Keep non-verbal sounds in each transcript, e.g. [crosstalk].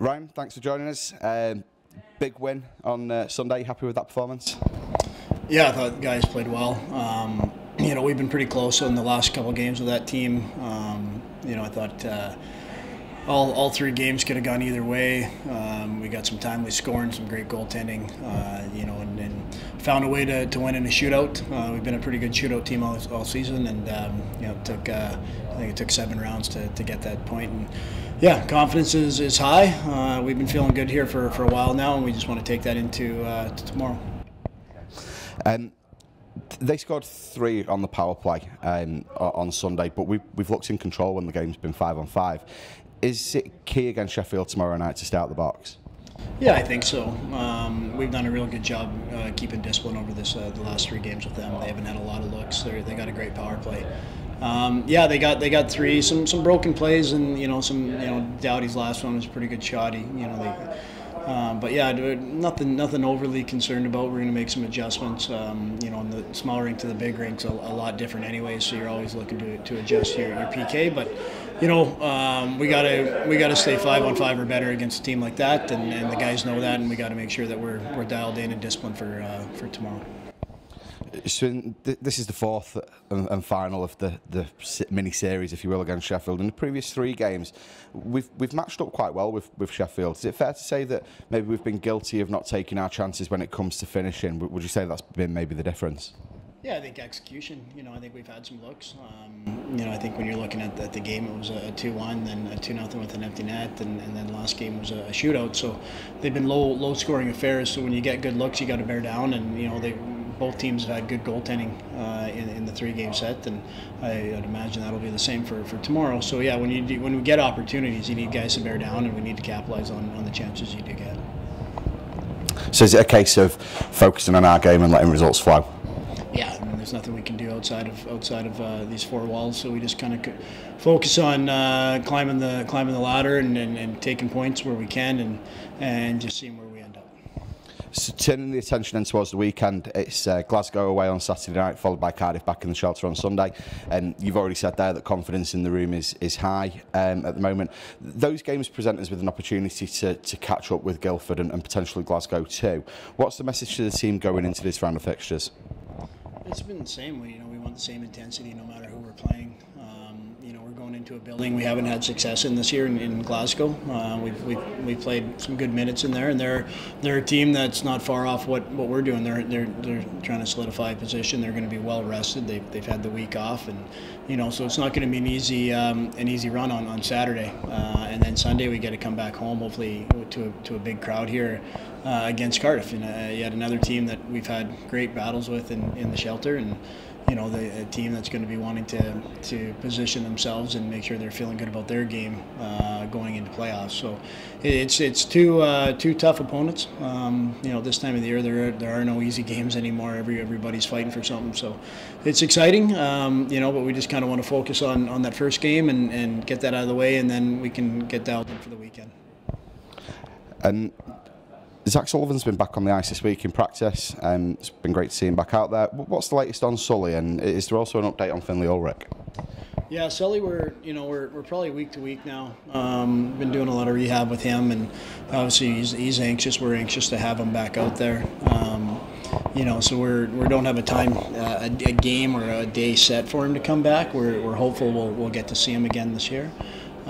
Ryan, thanks for joining us. Um, big win on uh, Sunday. Happy with that performance? Yeah, I thought the guys played well. Um, you know, we've been pretty close in the last couple of games with that team. Um, you know, I thought uh, all, all three games could have gone either way. Um, we got some timely scoring, some great goaltending, uh, you know, and, and, found a way to, to win in a shootout. Uh, we've been a pretty good shootout team all, all season, and um, you know, it took uh, I think it took seven rounds to, to get that point. And yeah, confidence is, is high. Uh, we've been feeling good here for, for a while now, and we just want to take that into uh, to tomorrow. Um, they scored three on the power play um, on Sunday, but we've, we've looked in control when the game's been five on five. Is it key against Sheffield tomorrow night to start the box? Yeah, I think so. Um, we've done a real good job uh, keeping discipline over this uh, the last three games with them. They haven't had a lot of looks. They're, they got a great power play. Um, yeah, they got they got three, some some broken plays, and you know some you know Dowdy's last one was pretty good shot. You know they um, but yeah, nothing nothing overly concerned about. We're going to make some adjustments. Um, you know, the small rink to the big rink's a, a lot different anyway, so you're always looking to, to adjust your, your PK. But you know, um, we gotta we gotta stay five on five or better against a team like that, and, and the guys know that, and we got to make sure that we're, we're dialed in and disciplined for uh, for tomorrow so this is the fourth and, final of the, the mini series, if you will, against Sheffield. In the previous three games, we've we've matched up quite well with, with Sheffield. Is it fair to say that maybe we've been guilty of not taking our chances when it comes to finishing? Would you say that's been maybe the difference? Yeah, I think execution. You know, I think we've had some looks. Um, you know, I think when you're looking at at the game, it was a two-one, then a two-nothing with an empty net, and, and then last game was a, a shootout. So they've been low, low-scoring affairs. So when you get good looks, you got to bear down, and you know they both teams have had good goaltending uh, in, in, the three game set, and I, would imagine that'll be the same for, for tomorrow. So yeah, when you do, when we get opportunities, you need guys to bear down, and we need to capitalize on, on the chances you do get. So is it a case of focusing on our game and letting results flow? Yeah, I mean, there's nothing we can do outside of outside of uh, these four walls. So we just kind of focus on uh, climbing the climbing the ladder and, and, and, taking points where we can, and and just seeing where so turning the attention then towards the weekend, it's uh, Glasgow away on Saturday night, followed by Cardiff back in the shelter on Sunday. And um, you've already said there that confidence in the room is is high um, at the moment. Those games present us with an opportunity to, to catch up with Guildford and, and potentially Glasgow too. What's the message to the team going into this round of fixtures? It's been the same. We, you know, we want the same intensity no matter who we're playing going into a building we haven't had success in this year in, in Glasgow. Uh, we've, we've, we played some good minutes in there, and they're they're a team that's not far off what, what we're doing. They're, they're they're trying to solidify a position. They're going to be well rested. They've, they've had the week off, and you know so it's not going to be an easy um, an easy run on on Saturday, uh, and then Sunday we get to come back home hopefully to a, to a big crowd here uh, against Cardiff, and yet another team that we've had great battles with in, in the shelter and you know, the team that's going to be wanting to to position themselves and make sure they're feeling good about their game uh, going into playoffs. So it's it's two uh, two tough opponents. Um, you know, this time of the year there are, there are no easy games anymore. Every everybody's fighting for something. So it's exciting. Um, you know, but we just kind of want to focus on on that first game and and get that out of the way, and then we can get dialed in for the weekend. And Zach Sullivan's been back on the ice this week in practice. Um, it's been great to see him back out there. What's the latest on Sully, and is there also an update on Finlay Ulrick? Yeah, Sully, we're you know we're, we're probably week to week now. Um, been doing a lot of rehab with him, and obviously he's, he's anxious. We're anxious to have him back out there. Um, you know, so we're we don't have a time, uh, a, a, game or a day set for him to come back. We're, we're hopeful we'll, we'll get to see him again this year.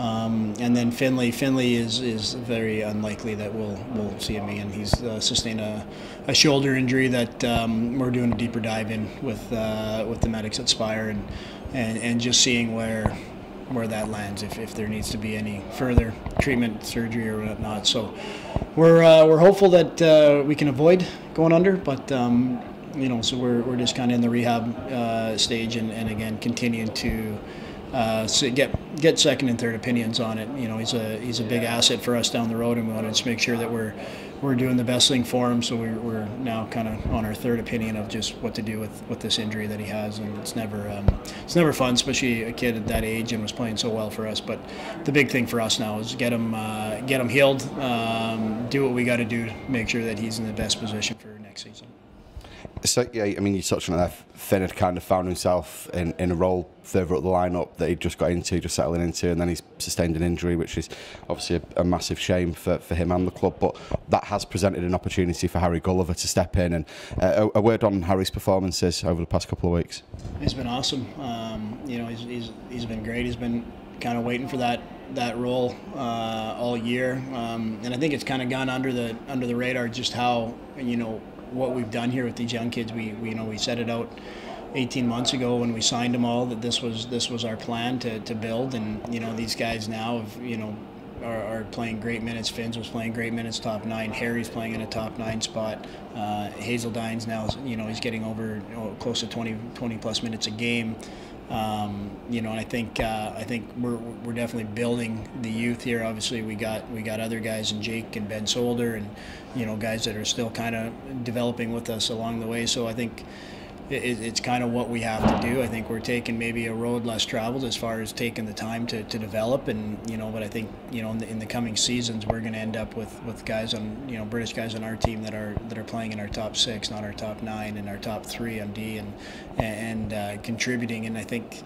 Um, and then Finley, Finlay is, is very unlikely that we'll we'll see him again. He's uh, sustained a, a, shoulder injury that um, we're doing a deeper dive in with uh, with the medics at Spire and, and and just seeing where where that lands if, if there needs to be any further treatment, surgery or whatnot. So we're uh, we're hopeful that uh, we can avoid going under, but. Um, you know, so we're, we're just kind of in the rehab uh, stage and, and again continuing to uh, get get second and third opinions on it. You know, he's a he's a big asset for us down the road, and we want to just make sure that we're we're doing the best thing for him. So we're, we're now kind of on our third opinion of just what to do with, with this injury that he has, and it's never um, it's never fun, especially a kid at that age and was playing so well for us. But the big thing for us now is get him uh, get him healed, um, do what we got to do to make sure that he's in the best position for next season. So yeah, I mean, you touched on that. Finn had kind of found himself in, in a role further up the lineup that he'd just got into, just settling into, and then he's sustained an injury, which is obviously a, a massive shame for, for him and the club. But that has presented an opportunity for Harry Gulliver to step in. And uh, a, a word on Harry's performances over the past couple of weeks. He's been awesome. Um, you know, he's, he's he's been great. He's been kind of waiting for that that role uh, all year, um, and I think it's kind of gone under the under the radar just how you know what we've done here with these young kids. We, we you know we set it out 18 months ago when we signed them all that this was this was our plan to, to build, and you know these guys now have you know are, are, playing great minutes. Finn's was playing great minutes, top nine. Harry's playing in a top nine spot. Uh, Hazeldine's now, you know, he's getting over you know, close to 20, 20 plus minutes a game. Um, you know, and I think uh, I think we're, we're definitely building the youth here. Obviously, we got we got other guys and Jake and Ben Solder, and you know, guys that are still kind of developing with us along the way. So I think it, it's kind of what we have to do. I think we're taking maybe a road less traveled as far as taking the time to, to develop, and you know, but I think you know in the, in the coming seasons we're going to end up with, with guys on you know British guys on our team that are that are playing in our top six, not our top nine, and our top three on D, and and uh, contributing. And I think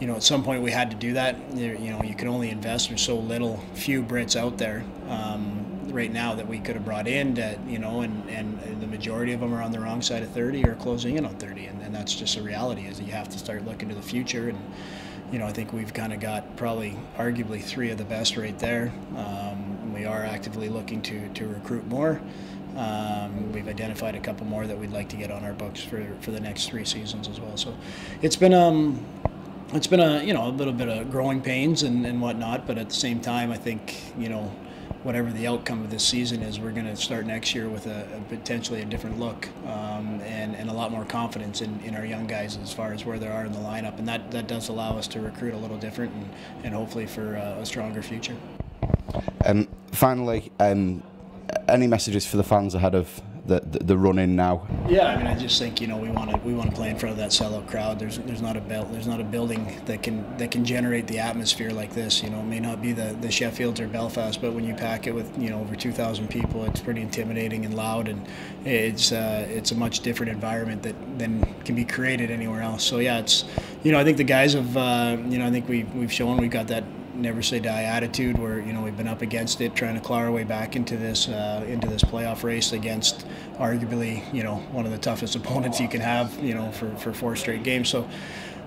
you know, at some point we had to do that. You know, you can only invest. There's so little, few Brits out there. Um, right now that we could have brought in that you know and, and the majority of them are on the wrong side of 30 or closing in on 30 and, and that's just a reality is you have to start looking to the future. And you know I think we've kind of got probably arguably three of the best right there. Um, we are actively looking to, to recruit more. Um, we've identified a couple more that we'd like to get on our books for, for the next three seasons as well. So it's been um, it's been a you know a little bit of growing pains and, and whatnot, but at the same time, I think you know whatever the outcome of this season is, we're going to start next year with a, a potentially a different look um, and, and a lot more confidence in, in our young guys as far as where they are in the lineup. And that, that does allow us to recruit a little different and, and hopefully for uh, a stronger future. Um, finally, um, any messages for the fans ahead of the, the, the run in now? Yeah, I mean, I just think you know we want to we want to play in front of that sellout crowd. There's there's not a belt, there's not a building that can that can generate the atmosphere like this. You know, it may not be the the Sheffields or Belfast, but when you pack it with you know over 2,000 people, it's pretty intimidating and loud, and it's uh, it's a much different environment that than can be created anywhere else. So yeah, it's you know I think the guys have uh, you know I think we we've shown we've got that never say die attitude where you know we've been up against it trying to claw our way back into this uh, into this playoff race against arguably you know one of the toughest [laughs] opponents you can have you know for, for four straight games so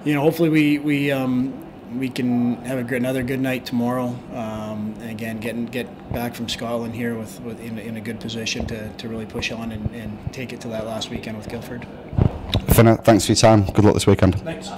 you know hopefully we we um, we can have good, another good night tomorrow um, and again getting get back from Scotland here with, with in, in a good position to, to really push on and, and take it to that last weekend with Guildford. Finna, thanks for your time. Good luck this weekend. Thanks.